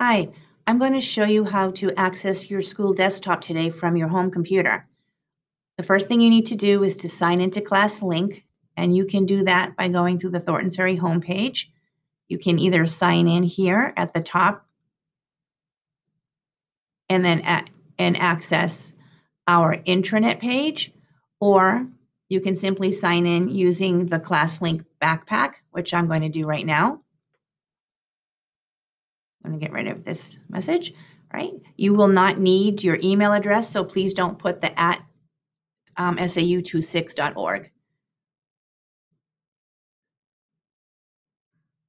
Hi, I'm going to show you how to access your school desktop today from your home computer. The first thing you need to do is to sign into ClassLink, and you can do that by going through the Thorntons Ferry homepage. You can either sign in here at the top and then and access our intranet page, or you can simply sign in using the ClassLink backpack, which I'm going to do right now. I'm going to get rid of this message, right? You will not need your email address, so please don't put the at um, sau26.org.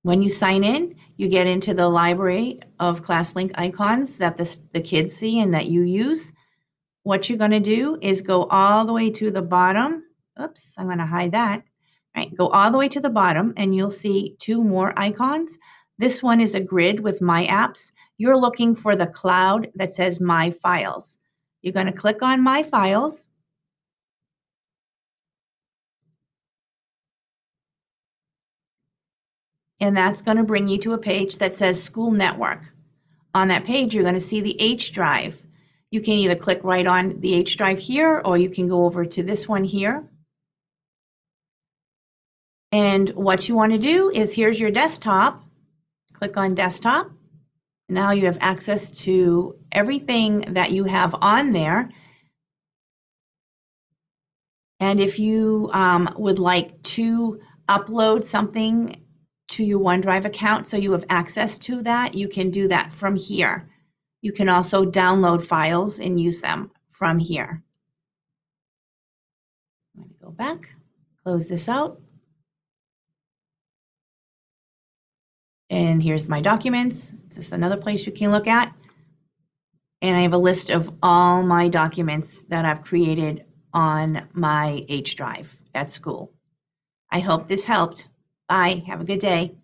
When you sign in, you get into the library of ClassLink icons that the, the kids see and that you use. What you're going to do is go all the way to the bottom. Oops, I'm going to hide that. Right, go all the way to the bottom and you'll see two more icons. This one is a grid with My Apps. You're looking for the cloud that says My Files. You're going to click on My Files. And that's going to bring you to a page that says School Network. On that page, you're going to see the H drive. You can either click right on the H drive here, or you can go over to this one here. And what you want to do is here's your desktop. Click on desktop. Now you have access to everything that you have on there. And if you um, would like to upload something to your OneDrive account so you have access to that, you can do that from here. You can also download files and use them from here. I'm going to go back, close this out. And here's my documents. It's just another place you can look at. And I have a list of all my documents that I've created on my H drive at school. I hope this helped. Bye. Have a good day.